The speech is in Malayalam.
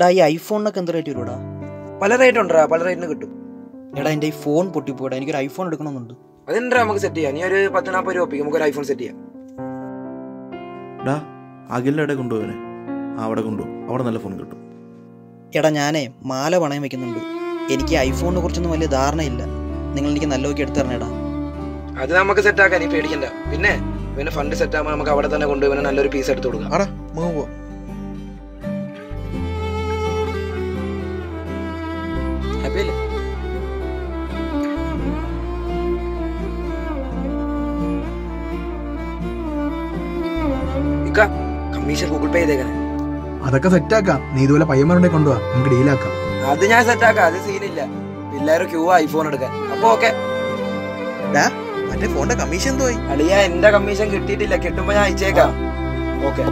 ഡാ ഈ ഐഫോണിനൊക്കെ എന്ത് റേറ്റ് വരുമോടാ പല റേറ്റ് ഉണ്ടാ പല റേറ്റിന് കിട്ടും. എടാ എന്റെ ഈ ഫോൺ പൊട്ടിപ്പോടാ എനിക്കൊരു ഐഫോൺ എടുക്കണമെന്നുണ്ട്. അതെന്താ നമുക്ക് സെറ്റ് ചെയ്യാം? നീ ഒരു പത്ത് നാൽപ്പത് രൂപ ഒപ്പിക്കും നമുക്ക് ഒരു ഐഫോൺ സെറ്റ് ചെയ്യാം. ഡാ അഖിലിന്റെ ആ അവിടെ കൊണ്ടുപോകും. അവിടെ നല്ല ഫോൺ കിട്ടും. എടാ ഞാനേ മാല പണയം വെക്കുന്നുണ്ട്. എനിക്ക് ഐഫോണിനെ കുറിച്ചൊന്നും വലിയ ധാരണയില്ല. നിങ്ങൾ എനിക്ക് നല്ല നോക്കി എടുത്തു തരണേടാ. അത് നമുക്ക് സെറ്റ് ആക്കാൻ നീ പേടിക്കണ്ട. പിന്നെ പിന്നെ ഫണ്ട് സെറ്റ് ആകുമ്പോൾ നമുക്ക് അവിടെ തന്നെ കൊണ്ടുപോയി നല്ലൊരു പീസ് എടുത്ത് കൊടുക്കാം. ആടാ മൂവ് പോവാം. ഇക്ക കമ്മീഷൻ ഗൂഗിൾ പേ ചെയ്തേക്കണേ. അതൊക്കെ സെറ്റാക്കാം നീ ഇതുപോലെ പയ്യന്മാരുടെ കൊണ്ടുപോവാ നമുക്ക് ഡീലാക്കാം അത് ഞാൻ സെറ്റ് ആക്കാം. അത് സീനില്ല പിള്ളേർ ക്യൂ ഐഫോൺ എടുക്കാൻ. അപ്പൊ ഓക്കെ മറ്റേ ഫോണിന്റെ കമ്മീഷൻ തോയി അളിയ എന്റെ കമ്മീഷൻ കിട്ടിയിട്ടില്ല. കിട്ടുമ്പോ ഞാൻ അയച്ചേക്കാം. ഓക്കെ